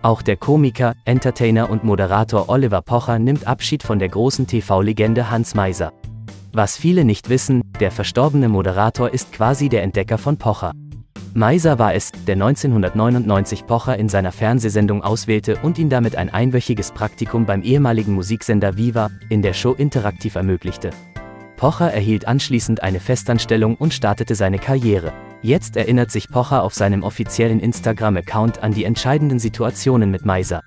Auch der Komiker, Entertainer und Moderator Oliver Pocher nimmt Abschied von der großen TV-Legende Hans Meiser. Was viele nicht wissen, der verstorbene Moderator ist quasi der Entdecker von Pocher. Meiser war es, der 1999 Pocher in seiner Fernsehsendung auswählte und ihn damit ein einwöchiges Praktikum beim ehemaligen Musiksender Viva in der Show interaktiv ermöglichte. Pocher erhielt anschließend eine Festanstellung und startete seine Karriere. Jetzt erinnert sich Pocher auf seinem offiziellen Instagram-Account an die entscheidenden Situationen mit Meiser.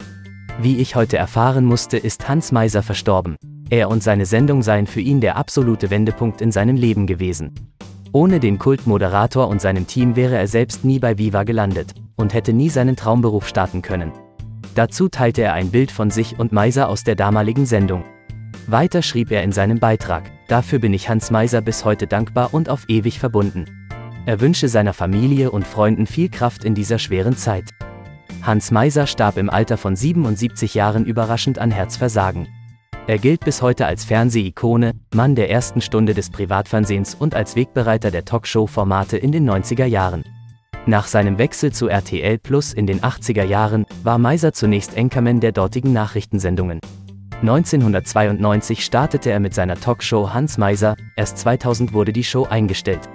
Wie ich heute erfahren musste, ist Hans Meiser verstorben. Er und seine Sendung seien für ihn der absolute Wendepunkt in seinem Leben gewesen. Ohne den Kultmoderator und seinem Team wäre er selbst nie bei Viva gelandet und hätte nie seinen Traumberuf starten können. Dazu teilte er ein Bild von sich und Meiser aus der damaligen Sendung. Weiter schrieb er in seinem Beitrag, dafür bin ich Hans Meiser bis heute dankbar und auf ewig verbunden. Er wünsche seiner Familie und Freunden viel Kraft in dieser schweren Zeit. Hans Meiser starb im Alter von 77 Jahren überraschend an Herzversagen. Er gilt bis heute als Fernsehikone, Mann der ersten Stunde des Privatfernsehens und als Wegbereiter der Talkshow-Formate in den 90er Jahren. Nach seinem Wechsel zu RTL Plus in den 80er Jahren war Meiser zunächst Enkermann der dortigen Nachrichtensendungen. 1992 startete er mit seiner Talkshow Hans Meiser, erst 2000 wurde die Show eingestellt.